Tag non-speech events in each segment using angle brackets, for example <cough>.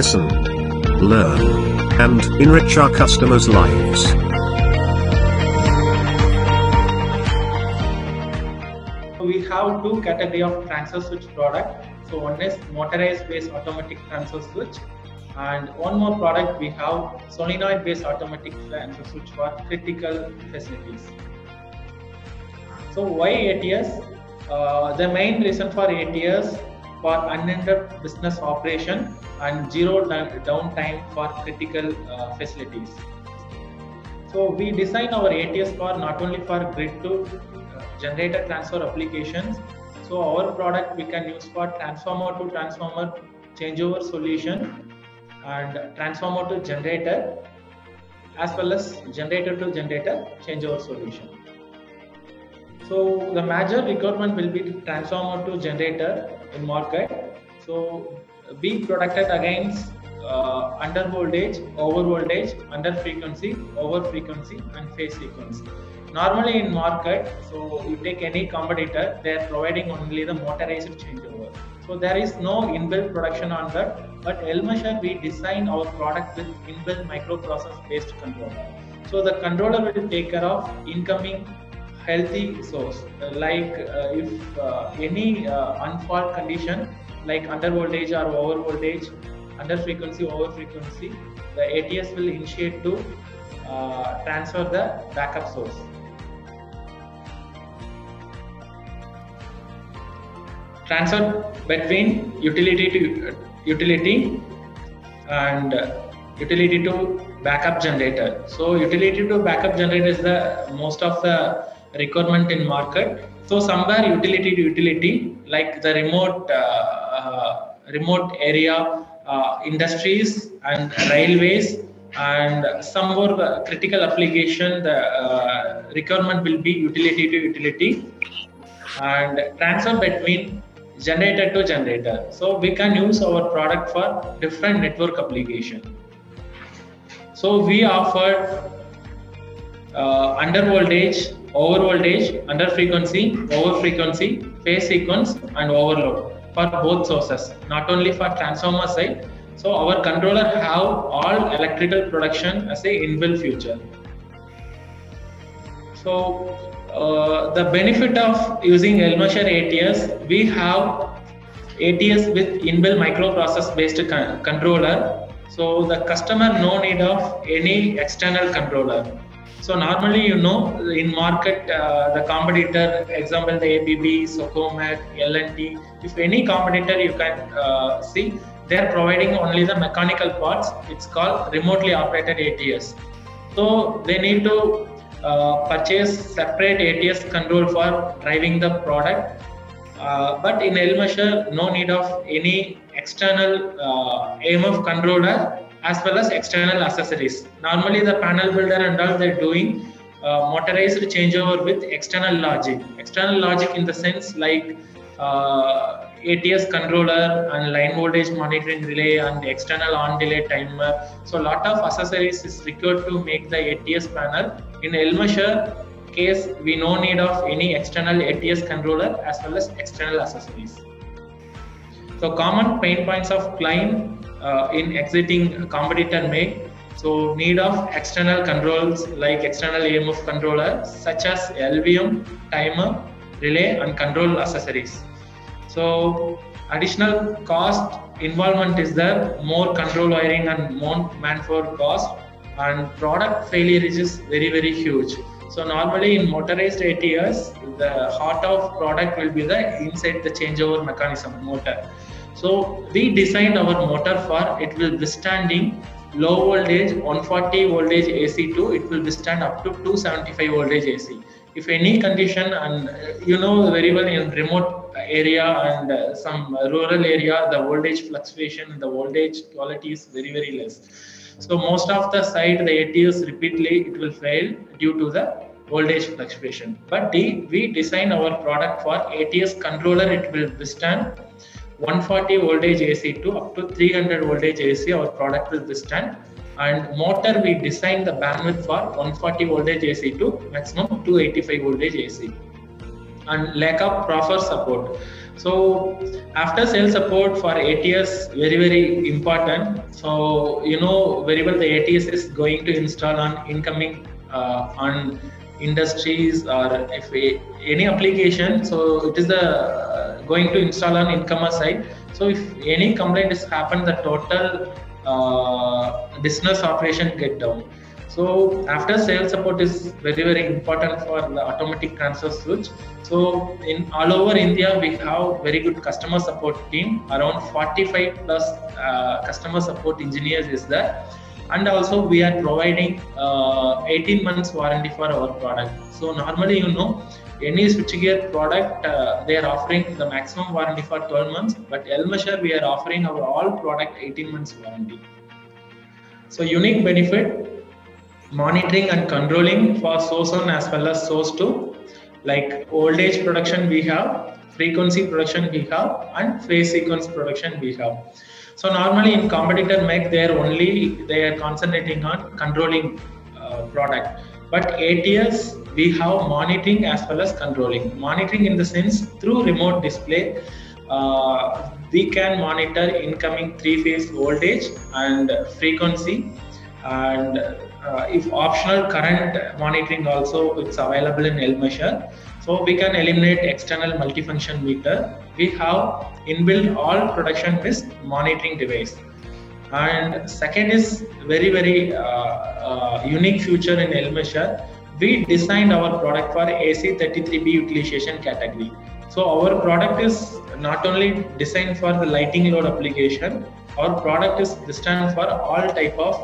listen, learn, and enrich our customers' lives. we have two category of transfer switch product. So one is motorized based automatic transfer switch and one more product we have solenoid based automatic transfer switch for critical facilities. So why ATS? Uh, the main reason for ATS for unhindered business operation and zero downtime for critical uh, facilities. So we design our ATS for not only for grid to generator transfer applications. So our product we can use for transformer to transformer changeover solution and transformer to generator as well as generator to generator changeover solution. So the major requirement will be transformer to generator in market. So be protected against uh, under voltage, over voltage, under frequency, over frequency, and phase frequency. Normally in market so you take any competitor they are providing only the motorized changeover. So there is no inbuilt production on that but Elmeasure we design our product with inbuilt microprocess based controller. So the controller will take care of incoming healthy source like uh, if uh, any uh, unfault condition like under voltage or over voltage under frequency over frequency the ats will initiate to uh, transfer the backup source. Transfer between utility to utility and utility to backup generator. So utility to backup generator is the most of the requirement in market. So somewhere utility to utility like the remote uh, uh, remote area uh, industries and railways and some more critical application the uh, requirement will be utility to utility and transfer between generator to generator. So we can use our product for different network application. So we offer uh, under voltage, over voltage, under frequency, over frequency, phase sequence, and overload for both sources. Not only for transformer side. So our controller have all electrical production as a inbuilt feature. So uh, the benefit of using Elmeasure ATS, we have ATS with inbuilt microprocess based con- controller. So the customer no need of any external controller. So normally, you know, in market, uh, the competitor, example, the ABB, Socomec, L&T, if any competitor you can uh, see, they're providing only the mechanical parts. It's called remotely operated ATS. So they need to uh, purchase separate ATS control for driving the product. Uh, but in Elmeasure, no need of any external uh, AMF controller as well as external accessories. Normally, the panel builder and all they're doing uh, motorized changeover with external logic. External logic in the sense like uh, ATS controller and line voltage monitoring relay and external on delay timer. So a lot of accessories is required to make the ATS panel. In Elmeasure case, we no need of any external ATS controller as well as external accessories. So common pain points of client uh, in exiting competitor make. So need of external controls like external AMF controller such as LVM, timer, relay and control accessories. So additional cost involvement is there, more control wiring and more manpower cost and product failure is very very huge. So normally in motorized ATS, the heart of product will be the inside the changeover mechanism motor. So we designed our motor for it will be withstanding low voltage 140 voltage AC to it will withstand up to 275 voltage AC. If any condition and you know very well in remote area and uh, some rural area the voltage fluctuation the voltage quality is very very less. So most of the site the ATS repeatedly it will fail due to the voltage fluctuation. But the, we design our product for ATS controller it will withstand 140 voltage AC to up to 300 voltage AC our product will withstand and motor we design the bandwidth for 140 voltage AC to maximum 285 voltage AC and lack of proper support. So after sales support for ats very very important. So you know very well the ats is going to install on incoming uh, on industries or if any application. So it is the uh, going to install on incomer side. So if any complaint is happened the total business operation get down. So after sales support is very very important for the automatic transfer switch. So in all over india we have very good customer support team. Around 45 plus uh, customer support engineers is there. And also we are providing uh, 18 months warranty for our product. So normally you know any switchgear product uh, they are offering the maximum warranty for 12 months but elmeasure we are offering our all product 18 months warranty. So unique benefit monitoring and controlling for source 1 as well as source 2 like old age production we have frequency production we have and phase sequence production we have. So normally in competitor make they are only they are concentrating on controlling uh, product. But ats we have monitoring as well as controlling. Monitoring in the sense through remote display uh, we can monitor incoming three phase voltage and frequency. And uh, if optional current monitoring also it's available in elmeasure so we can eliminate external multifunction meter. We have inbuilt all production risk monitoring device. And second is very very uh, uh, unique feature in elmeasure we designed our product for ac33b utilization category so our product is not only designed for the lighting load application our product is designed for all type of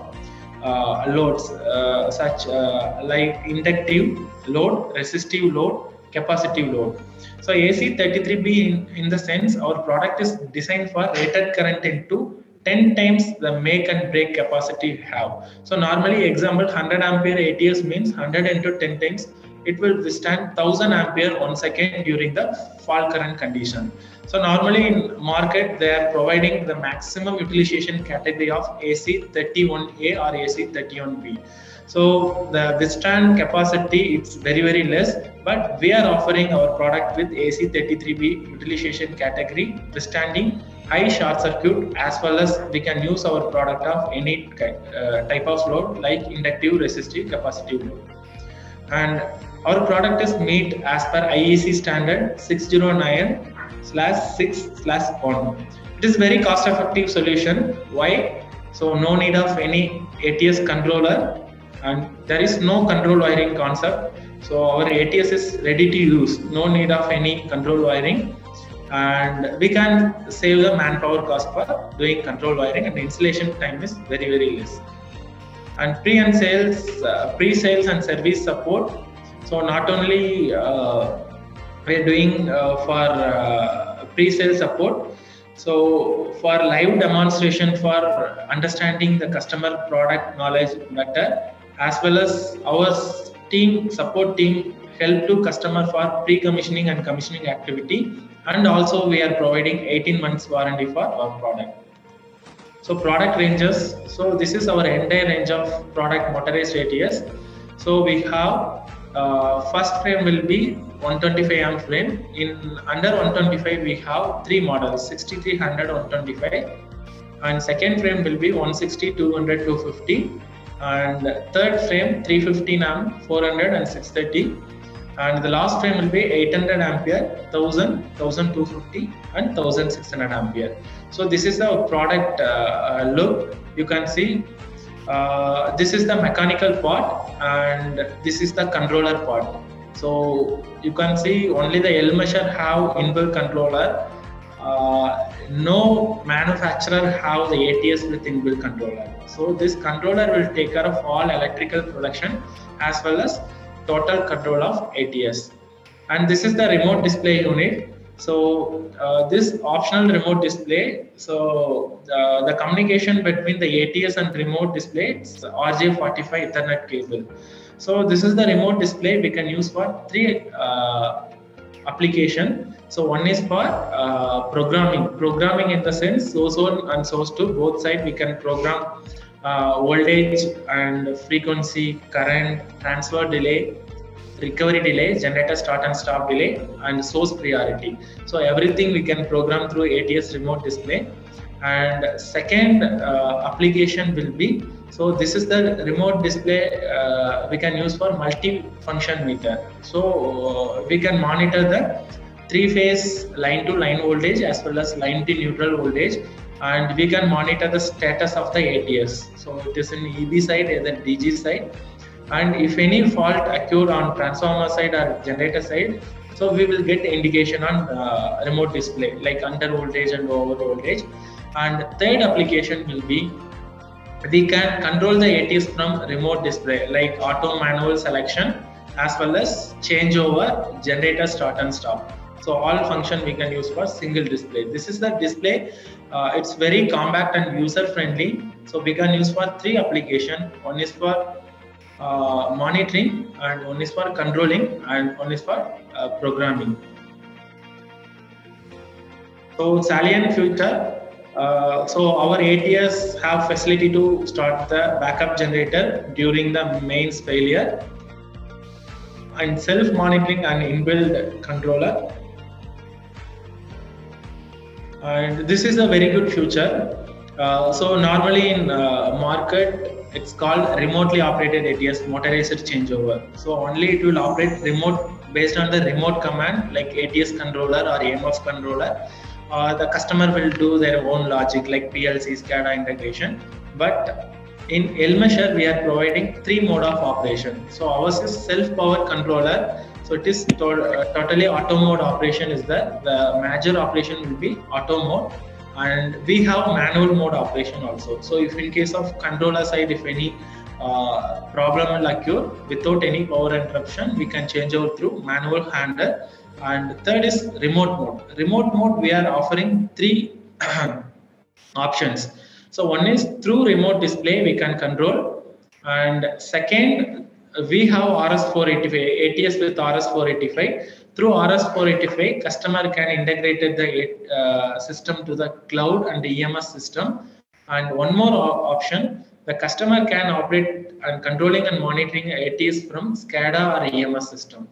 uh, loads uh, such uh, like inductive load, resistive load, capacitive load. So AC33B in, in the sense our product is designed for rated current into 10 times the make and break capacity have. So normally example 100 ampere ATS means 100 into 10 times it will withstand 1000 ampere one second during the fault current condition. So normally in market they are providing the maximum utilization category of AC31A or AC31B. So the withstand capacity it's very very less, but we are offering our product with AC33B utilization category withstanding high short circuit as well as we can use our product of any uh, type of load like inductive, resistive, capacitive load. And our product is made as per IEC standard 609 slash 6 slash 1. It is very cost effective solution. Why? So no need of any ATS controller and there is no control wiring concept. So our ATS is ready to use. No need of any control wiring and we can save the manpower cost for doing control wiring and installation time is very very less. And pre and sales uh, pre-sales and service support. So not only uh, we're doing uh, for uh, pre sales support. So for live demonstration for understanding the customer product knowledge better as well as our team support team help to customer for pre-commissioning and commissioning activity. And also we are providing 18 months warranty for our product. So product ranges so this is our entire range of product motorized ats so we have uh, first frame will be 125 amp frame. In under 125 we have three models 6300 125 and second frame will be 160 200 250 and third frame 315 amp 400 and 630 and the last frame will be 800 ampere 1000 1250 and 1600 ampere. So this is the product uh, look. You can see uh, this is the mechanical part and this is the controller part. So you can see only the elmeasure have inbuilt controller. Uh, no manufacturer have the ats with inbuilt controller. So this controller will take care of all electrical production as well as total control of ats and this is the remote display unit so uh, this optional remote display, so uh, the communication between the ATS and remote display is RJ45 Ethernet cable. So this is the remote display we can use for three uh, application. So one is for uh, programming. Programming in the sense source one and source two both side we can program uh, voltage and frequency, current, transfer delay, recovery delay, generator start and stop delay, and source priority. So everything we can program through ATS remote display. And second uh, application will be so this is the remote display uh, we can use for multi-function meter. So uh, we can monitor the three-phase line-to-line voltage as well as line-to-neutral voltage, and we can monitor the status of the ATS. So it is an EB side and then DG side, and if any fault occurred on transformer side or generator side, so we will get indication on uh, remote display like under voltage and over voltage. And third application will be we can control the ATS from remote display like auto manual selection as well as changeover generator start and stop. So all function we can use for single display. This is the display. Uh, it's very compact and user friendly. So we can use for three application. One is for uh, monitoring and one is for controlling and one is for uh, programming. So salient feature uh, so our ATS have facility to start the backup generator during the mains failure and self-monitoring and inbuilt controller. And this is a very good feature. Uh, so normally in uh, market, it's called remotely operated ATS, motorized changeover. So only it will operate remote based on the remote command like ATS controller or AMF controller uh, the customer will do their own logic like PLC, SCADA integration. But in Elmeasure, we are providing three mode of operation. So ours is self-power controller. So it is to uh, totally auto mode operation is there. The major operation will be auto mode and we have manual mode operation also. So if in case of controller side, if any uh, problem will occur without any power interruption, we can change over through manual handler and third is remote mode remote mode we are offering three <clears throat> options so one is through remote display we can control and second we have rs485 ats with rs485 through rs485 customer can integrate the uh, system to the cloud and the ems system and one more option the customer can operate and controlling and monitoring ats from scada or ems system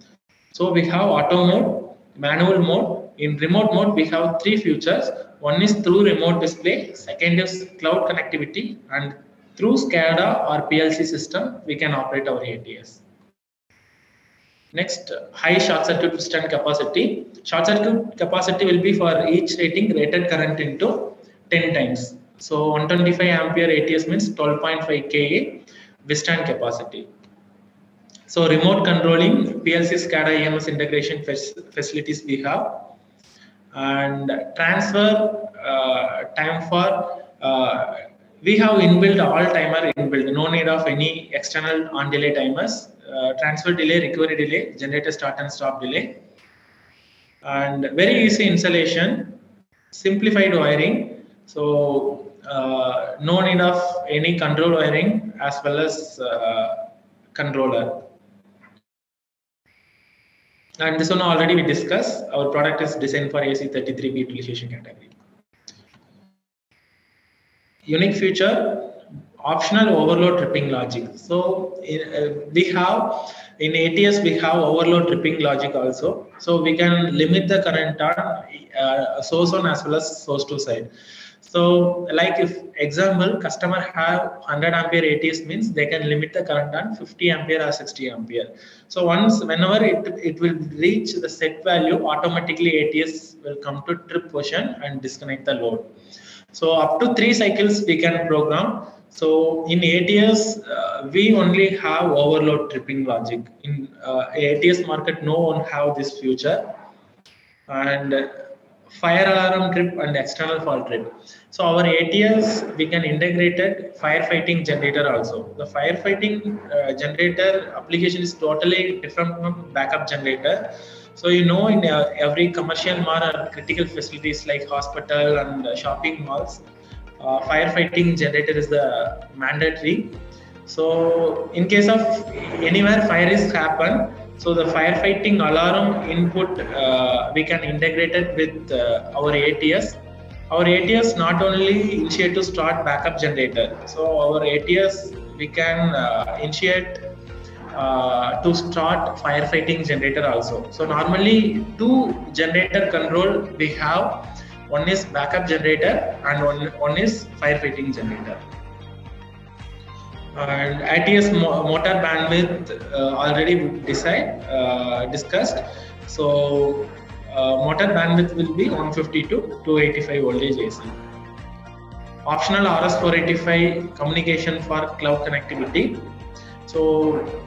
so we have auto mode, manual mode. In remote mode, we have three features. One is through remote display, second is cloud connectivity, and through SCADA or PLC system, we can operate our ATS. Next, high short circuit withstand capacity. Short circuit capacity will be for each rating rated current into 10 times. So 125 ampere ATS means 12.5 kA withstand capacity. So remote controlling PLC SCADA EMS integration facilities we have and transfer uh, time for uh, we have inbuilt all timer inbuilt. No need of any external on delay timers. Uh, transfer delay recovery delay generator start and stop delay. And very easy installation simplified wiring. So uh, no need of any control wiring as well as uh, controller. And this one already we discussed. Our product is designed for AC33B utilization category. Unique feature, optional overload tripping logic. So in, uh, we have in ATS we have overload tripping logic also. So we can limit the current on uh, source on as well as source to side. So like if example, customer have 100 ampere ATS means they can limit the current on 50 ampere or 60 ampere. So once, whenever it, it will reach the set value, automatically ATS will come to trip position and disconnect the load. So up to three cycles we can program. So in ATS, uh, we only have overload tripping logic. In uh, ATS market, no one have this feature. And fire alarm trip and external fault trip. So our ATS, we can integrate integrated firefighting generator also. The firefighting uh, generator application is totally different from backup generator. So you know in every commercial mall or critical facilities like hospital and shopping malls, uh, firefighting generator is the mandatory. So in case of anywhere fire is happen, so the firefighting alarm input uh, we can integrate it with uh, our ATS. Our ATS not only initiate to start backup generator. So our ATS we can uh, initiate uh, to start firefighting generator also. So normally two generator control we have. One is backup generator and one, one is firefighting generator. And ATS mo- motor bandwidth uh, already decide, uh, discussed. So uh, motor bandwidth will be 150 to 285 voltage AC. Optional RS485 communication for cloud connectivity. So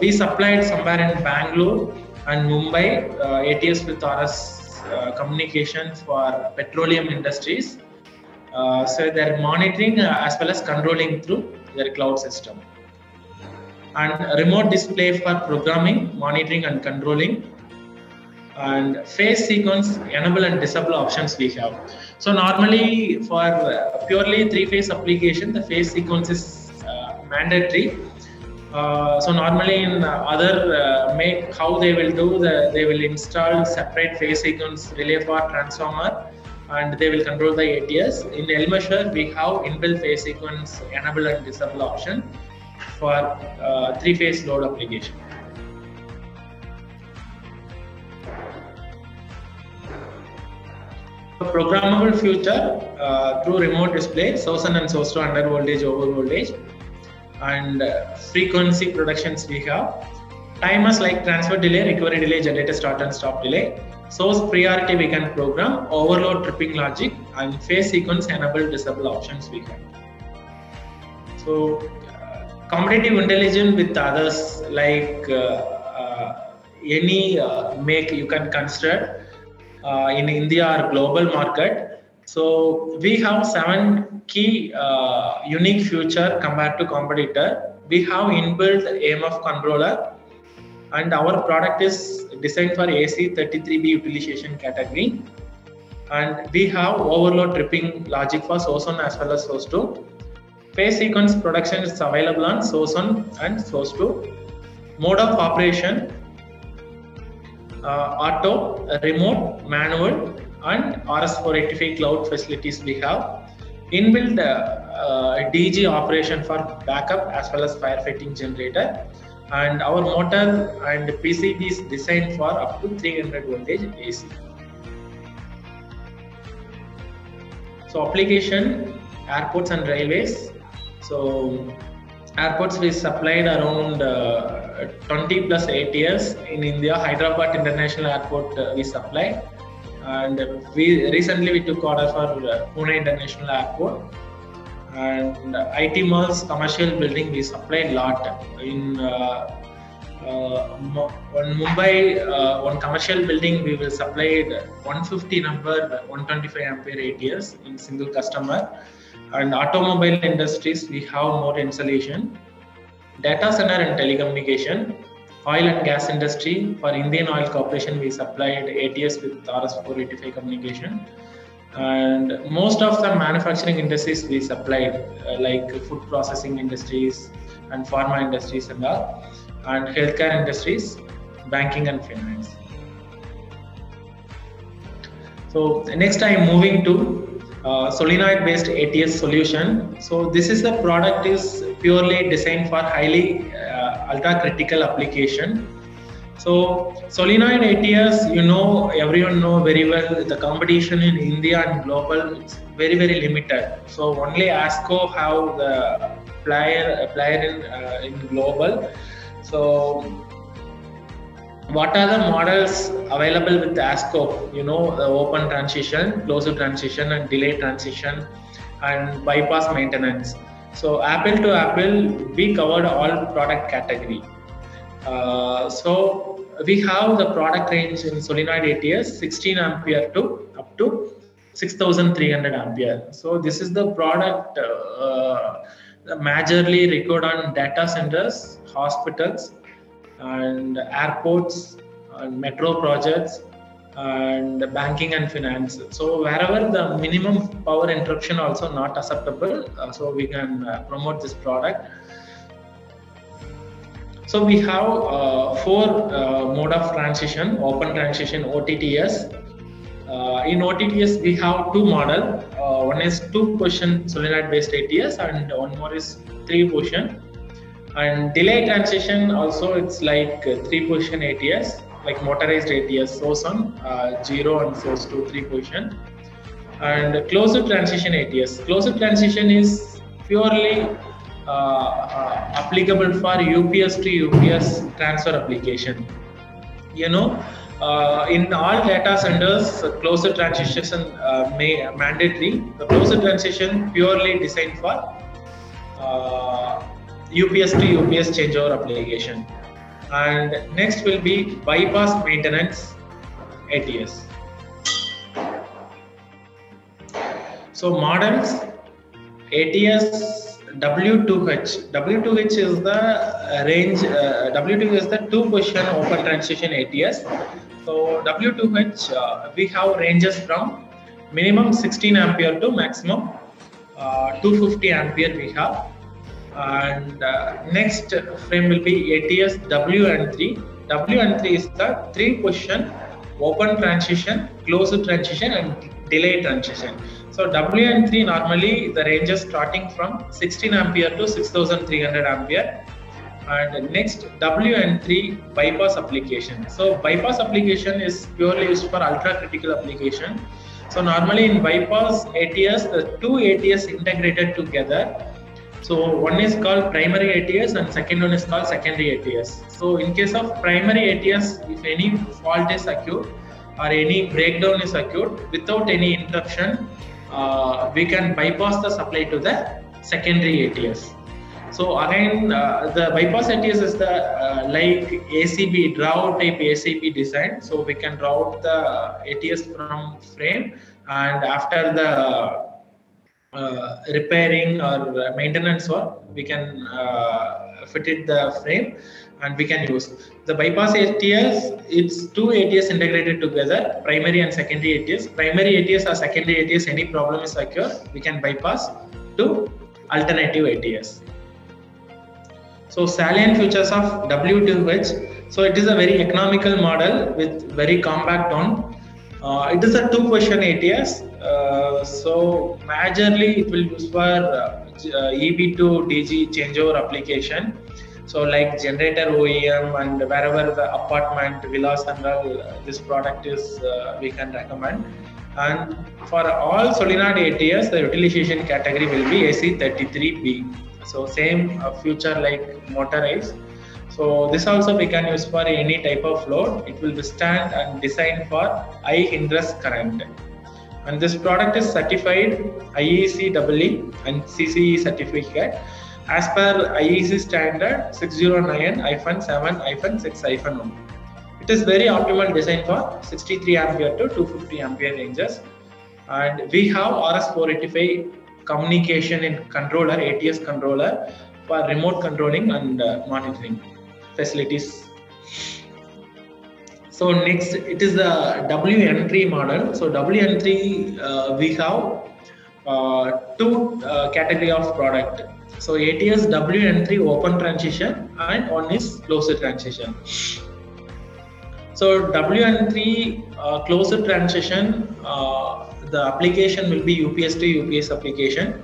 we supplied somewhere in Bangalore and Mumbai uh, ATS with RS uh, communication for petroleum industries. Uh, so they're monitoring uh, as well as controlling through their cloud system. And remote display for programming, monitoring, and controlling. And phase sequence enable and disable options we have. So normally for uh, purely three-phase application, the phase sequence is uh, mandatory. Uh, so normally in uh, other uh, make how they will do the they will install separate phase sequence relay for transformer and they will control the ATS. In Elmeasure we have inbuilt phase sequence enable and disable option for uh, three phase load application. Programmable future uh, through remote display, source and source to under voltage, over voltage, and uh, frequency productions we have. Timers like transfer delay, recovery delay, generator start and stop delay. Source priority we can program, overload tripping logic, and phase sequence enable disable options we have. So, uh, competitive intelligence with others like uh, uh, any uh, make you can consider uh, in India or global market. So we have seven key uh, unique feature compared to competitor. We have inbuilt AMF controller, and our product is designed for AC 33B utilization category. And we have overload tripping logic for source one as well as source two. Phase sequence production is available on source one and source two. Mode of operation uh, auto, remote, manual, and RS485 cloud facilities we have. Inbuilt uh, DG operation for backup as well as firefighting generator. And our motor and PCB is designed for up to 300 voltage AC. So application, airports and railways. So airports we supplied around uh, 20 plus ATS in India. Hyderabad International Airport uh, we supplied, and we recently we took order for uh, Pune International Airport. And IT malls commercial building we supplied a lot in. Uh, uh, on Mumbai, uh, one commercial building, we will supply 150 number, 125 ampere ATS in single customer and automobile industries we have more insulation data center and telecommunication oil and gas industry for indian oil corporation we supplied ats with rs485 communication and most of the manufacturing industries we supplied uh, like food processing industries and pharma industries and all and healthcare industries banking and finance so next i'm moving to uh, solenoid based ATS solution. So this is the product is purely designed for highly ultra critical application. So solenoid ATS, you know, everyone know very well the competition in India and global is very very limited. So only ASCO have the player player in uh, in global. So what are the models available with ASCO? You know, the open transition, closed transition, and delay transition, and bypass maintenance. So Apple to Apple, we covered all product category. Uh, so we have the product range in solenoid ATS 16 ampere to up to 6300 ampere. So this is the product uh, majorly required on data centers, hospitals, and airports and metro projects and banking and finance. So wherever the minimum power interruption also not acceptable uh, so we can uh, promote this product. So we have uh, four mode of transition open transition otts in otts we have two model. One is two position solenoid based ats and one more is three position And delay transition also it's like uh, three position ATS, like motorized ATS, source on uh, zero and source two three position. And closed transition ATS. Closed transition is purely uh, uh, applicable for UPS to UPS transfer application. You know, uh, in all data centers, closed transition uh, may mandatory. The closed transition purely designed for uh, UPS to UPS changeover application. And next will be bypass maintenance ATS. So models ATS W2H. W2H is the uh, range, uh, W2 is the two position open transition ATS. So W2H, uh, we have ranges from minimum 16 ampere to maximum uh, 250 ampere we have. And uh, next frame will be ATS WN3. WN3 is the three position open transition, closed transition, and delay transition. So WN3 normally the range is starting from 16 ampere to 6300 ampere. And next WN3 bypass application. So bypass application is purely used for ultra critical application. So normally in bypass ATS, the two ATS integrated together. So one is called primary ATS and second one is called secondary ATS. So in case of primary ATS, if any fault is occurred or any breakdown is occurred without any interruption, uh, we can bypass the supply to the secondary ATS. So again, uh, the bypass ATS is the uh, like ACB draw type ACB design. So we can route the ATS from frame, and after the uh, repairing or maintenance work, we can uh, fit it the frame, and we can use the bypass ATS. It's two ATS integrated together, primary and secondary ATS. Primary ATS or secondary ATS, any problem is occur, we can bypass to alternative ATS. So salient features of W2H. So it is a very economical model with very compact on. Uh, it is a two question ATS. Uh, so majorly it will use for uh, EB to DG changeover application. So like generator OEM and wherever the apartment villas and this product is uh, we can recommend. And for all solenoid ATS, the utilization category will be AC33B so same uh, future like motorized so this also we can use for any type of load it will withstand and designed for high hindrance current and this product is certified IEC EE and CCE certificate. As per IEC standard 609-7-6-1 it is very optimal design for 63 ampere to 250 ampere ranges. And we have RS485 communication in controller, ATS controller for remote controlling and uh, monitoring facilities. So next, it is the WN3 model. So WN3, uh, we have uh, two uh, category of product. So ATS WN3 open transition and one is closed transition. So WN3 uh, closed transition uh, the application will be UPS to UPS application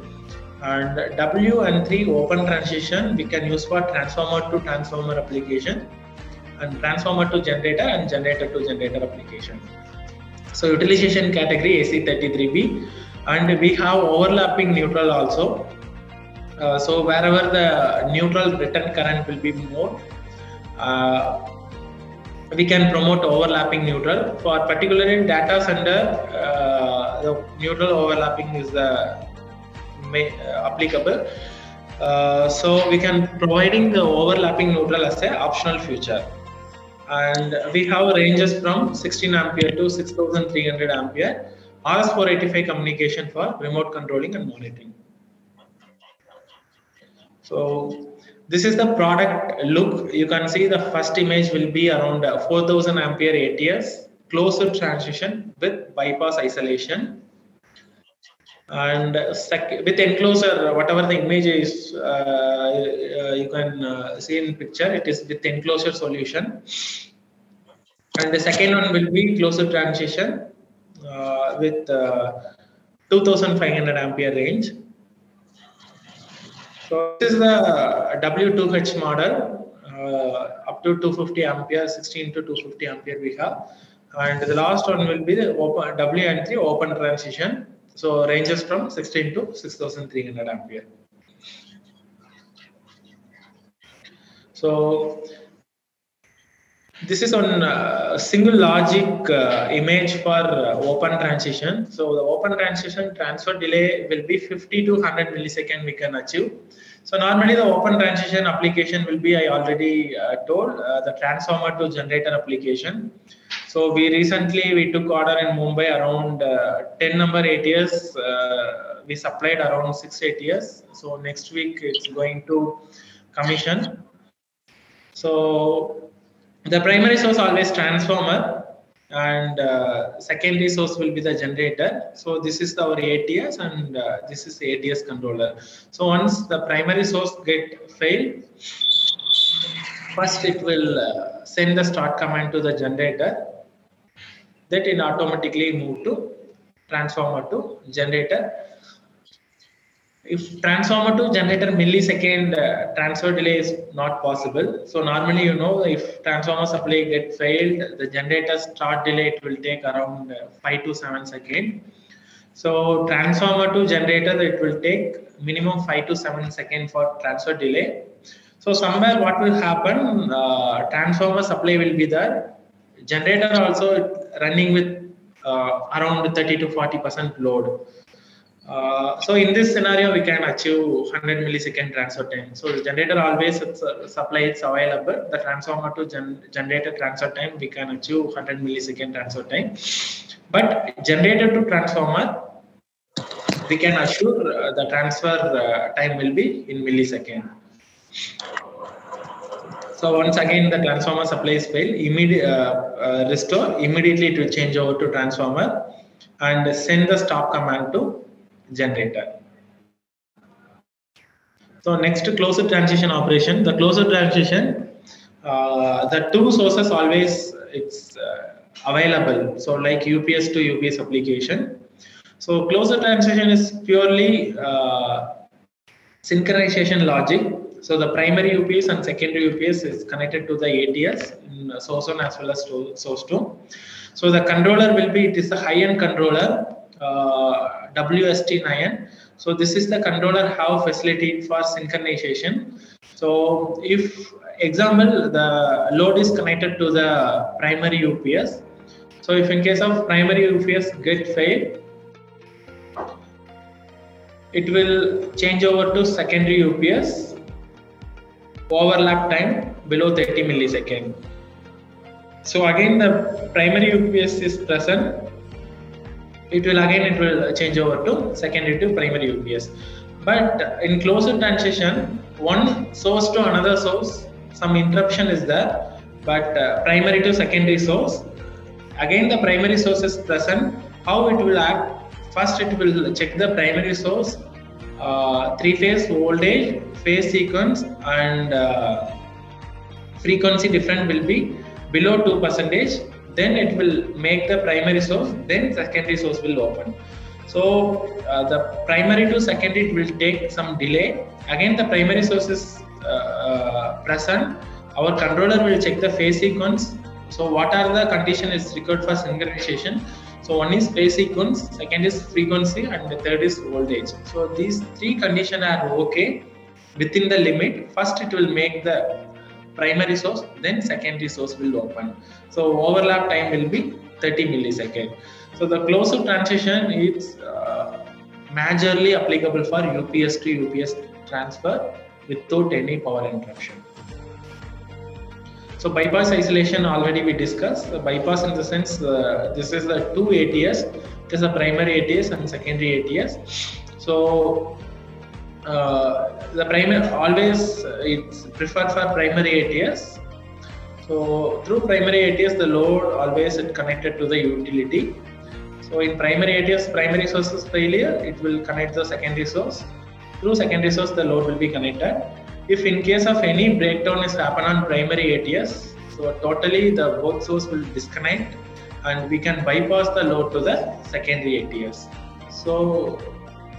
and W and 3 open transition we can use for transformer to transformer application and transformer to generator and generator to generator application. So utilization category AC33B and we have overlapping neutral also. Uh, so wherever the neutral return current will be more, uh, we can promote overlapping neutral for particularly data center uh, the neutral overlapping is the uh, applicable uh, so we can providing the overlapping neutral as a optional feature and we have ranges from 16 ampere to 6300 ampere. Rs485 communication for remote controlling and monitoring. So this is the product look. You can see the first image will be around 4000 ampere ats closer transition with bypass isolation and with enclosure whatever the image is uh, uh, you can uh, see in picture it is with enclosure solution and the second one will be closed transition uh, with uh, 2500 ampere range so this is the W2H model, uh, up to 250 ampere, 16 to 250 ampere we have. And the last one will be the open, WN3 open transition. So ranges from 16 to 6300 ampere. So this is on uh, single logic uh, image for uh, open transition. So the open transition transfer delay will be 50 to 100 millisecond we can achieve. So normally the open transition application will be, I already uh, told, uh, the transformer to generator application. So we recently, we took order in Mumbai around uh, 10 number ATS. we supplied around 6 ATS. So next week it's going to commission. So the primary source always transformer and uh, secondary source will be the generator. So this is our ATS and uh, this is the ATS controller. So once the primary source get failed, first it will uh, send the start command to the generator. That it automatically move to transformer to generator. If transformer to generator millisecond uh, transfer delay is not possible. So normally you know if transformer supply get failed the generator start delay it will take around uh, 5 to 7 second. So transformer to generator it will take minimum 5 to 7 second for transfer delay. So somewhere what will happen uh, transformer supply will be there. Generator also running with uh, around 30 to 40 percent load uh, so in this scenario, we can achieve 100 millisecond transfer time. So the generator always uh, supply is available. The transformer to gen generator transfer time, we can achieve 100 millisecond transfer time. But generator to transformer, we can assure uh, the transfer uh, time will be in millisecond. So once again, the transformer supplies fail, immediate uh, restore, immediately it will change over to transformer and send the stop command to generator. So next closer transition operation, the closer transition, uh, the two sources always it's uh, available. So like UPS to UPS application. So closer transition is purely uh, synchronization logic. So the primary UPS and secondary UPS is connected to the ATS in source 1 as well as source 2. So the controller will be, it is a high-end controller uh, WST9. So this is the controller have facility for synchronization. So if example, the load is connected to the primary UPS. So if in case of primary UPS get failed, it will change over to secondary UPS overlap time below 30 millisecond. So again, the primary UPS is present it will again it will change over to secondary to primary UPS. But in closer transition, one source to another source, some interruption is there, but uh, primary to secondary source, again the primary source is present. How it will act? First, it will check the primary source, uh, three-phase voltage, phase sequence, and uh, frequency different will be below two percentage. Then it will make the primary source then secondary source will open. So uh, the primary to secondary will take some delay. Again the primary source is uh, uh, present. Our controller will check the phase sequence. So what are the condition is required for synchronization so one is phase sequence second is frequency and the third is voltage so these three conditions are okay within the limit first it will make the primary source, then secondary source will open. So overlap time will be 30 millisecond. So the closed transition is uh, majorly applicable for UPS to UPS transfer without any power interruption. So bypass isolation already we discussed. The bypass in the sense uh, this is the two ATS. This is a primary ATS and secondary ATS. So uh, the primary always uh, it's preferred for primary ATS. So through primary ATS, the load always it connected to the utility. So in primary ATS, primary source is failure, it will connect the secondary source. Through secondary source, the load will be connected. If in case of any breakdown is happen on primary ATS, so totally the both source will disconnect and we can bypass the load to the secondary ATS. So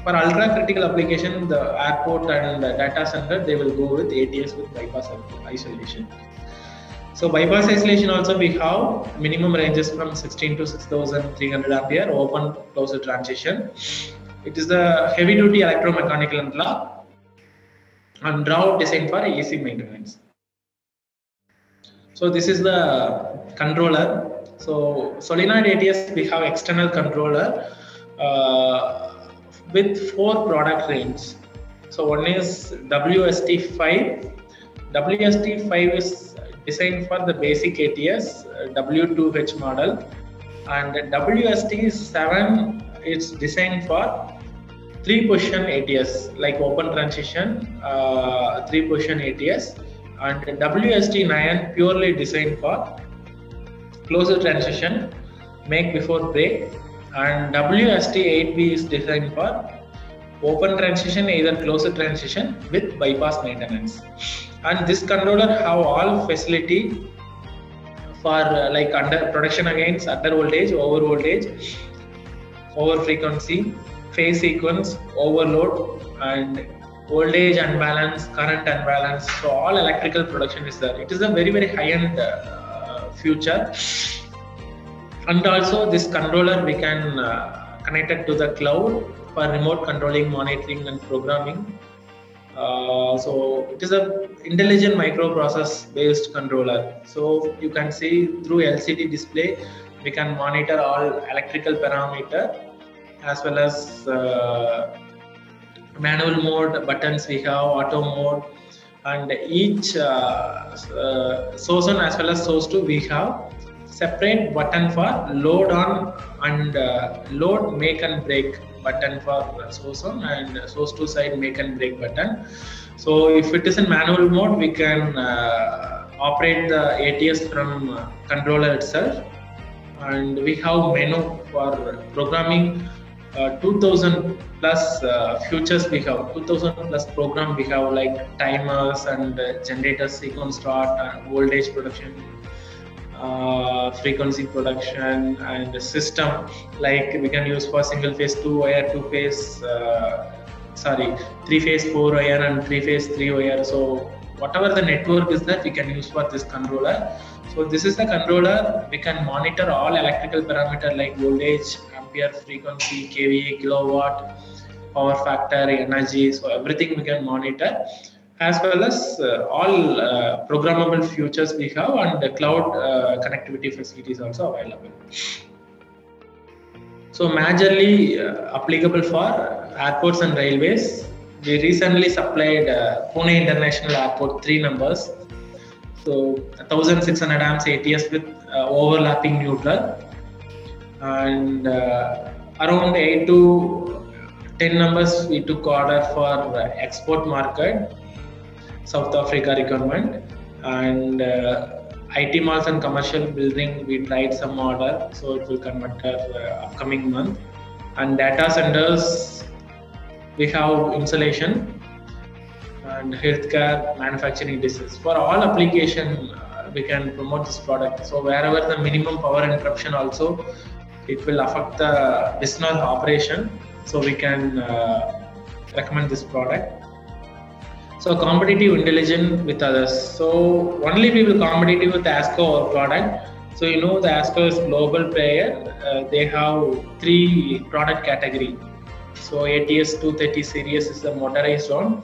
For ultra critical application, the airport and the data center, they will go with ATS with bypass isolation. So bypass isolation also we have minimum ranges from 16 to 6300 ampere open closed transition. It is the heavy duty electromechanical analog and route designed for AC maintenance. So this is the controller. So solenoid ATS we have external controller uh, with four product range. So one is WST5. WST5 is designed for the basic ATS uh, W2H model, and WST7 is designed for three position ATS like open transition, uh, three position ATS, and WST9 purely designed for closed transition, make before break, and WST8B is designed for open transition, either closed transition with bypass maintenance. And this controller have all facility for uh, like under protection against under voltage, over voltage, over frequency, phase sequence, overload, and voltage unbalance, current unbalance. So all electrical production is there. It is a very very high end uh, future and also this controller we can uh, connect it to the cloud for remote controlling monitoring and programming uh, so it is a intelligent microprocess based controller so you can see through lcd display we can monitor all electrical parameter as well as uh, manual mode buttons we have auto mode and each uh, uh, source one as well as source 2 we have. Separate button for load on and uh, load make and break button for source on and source 2 side make and break button. So if it is in manual mode we can uh, operate the ats from controller itself. And we have menu for programming uh, 2000 plus uh, futures we have. 2000 plus program we have like timers and uh, generator sequence start and voltage production uh, frequency production and system like we can use for single phase two wire two phase uh, sorry three phase four wire and three phase three wire. So whatever the network is that we can use for this controller. So this is the controller. We can monitor all electrical parameter like voltage ampere frequency kva kilowatt power factor energy so everything we can monitor as well as uh, all uh, programmable features we have and the cloud uh, connectivity facilities also available. So majorly uh, applicable for airports and railways. We recently supplied uh, Pune International Airport three numbers. So 1600 amps ATS with uh, overlapping neutral and around 8 to 10 numbers we took order for export market South Africa requirement. And uh, IT malls and commercial building we tried some order so it will convert uh, upcoming month. And data centers we have insulation and healthcare manufacturing disease for all application uh, we can promote this product. So wherever the minimum power interruption also it will affect the business operation so we can uh, recommend this product so competitive intelligence with others. So only we will competitive with ASCO or product. So you know the ASCO is global player. Uh, they have three product category. So ATS 230 series is the motorized one,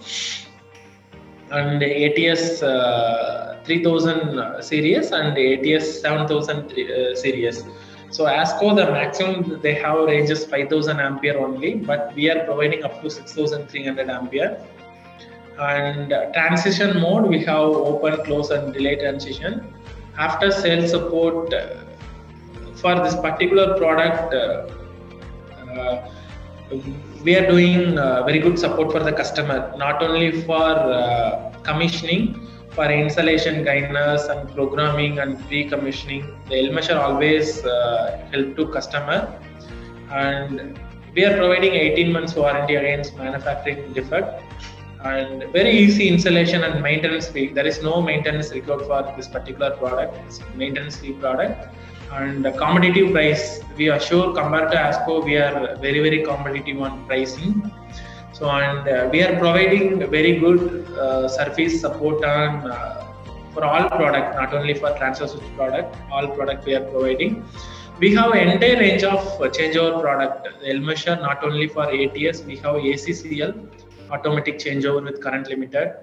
and ATS uh, 3000 series and ATS 7000 uh, series. So ASCO the maximum they have ranges 5000 ampere only, but we are providing up to 6300 ampere. And transition mode we have open close and delay transition. After sales support uh, for this particular product uh, uh, we are doing very good support for the customer not only for commissioning for installation guidance and programming and pre-commissioning the Elmeasure always uh, help to customer and we are providing 18 months warranty against manufacturing defect and very easy installation and maintenance fee. There is no maintenance required for this particular product. It's maintenance free product and the competitive price. We assure compared to ASCO, we are very very competitive on pricing. So and uh, we are providing very good uh, service support on uh, for all products, not only for transfer switch product, all product we are providing. We have entire range of changeover product. Elmeasure not only for ATS, we have ACCL, automatic changeover with current limited,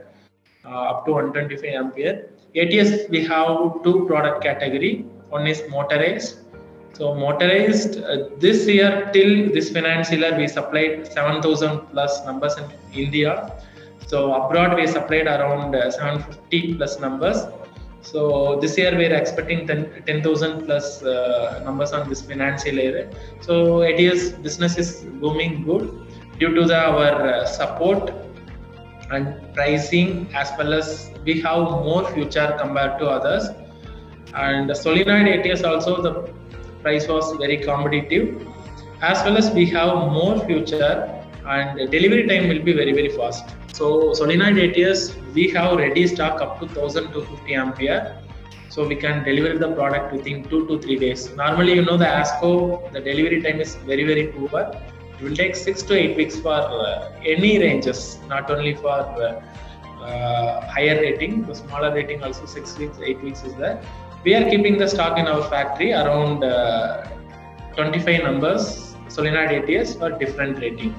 uh, up to 125 ampere. ATS we have two product category. One is motorized. So motorized uh, this year till this financial year we supplied 7,000 plus numbers in India. So abroad we supplied around uh, 750 plus numbers. So this year we are expecting 10,000 plus uh, numbers on this financial year. So ATS business is booming good due to the, our uh, support and pricing as well as we have more future compared to others. And solenoid ATS also the price was very competitive as well as we have more future and delivery time will be very very fast. So solenoid ATS we have ready stock up to 1250 ampere. So we can deliver the product within two to three days. Normally, you know the ASCO, the delivery time is very very poor. It will take six to eight weeks for uh, any ranges, not only for uh, uh, higher rating, the smaller rating also six weeks, eight weeks is there. We are keeping the stock in our factory around uh, 25 numbers solenoid ATS for different rating.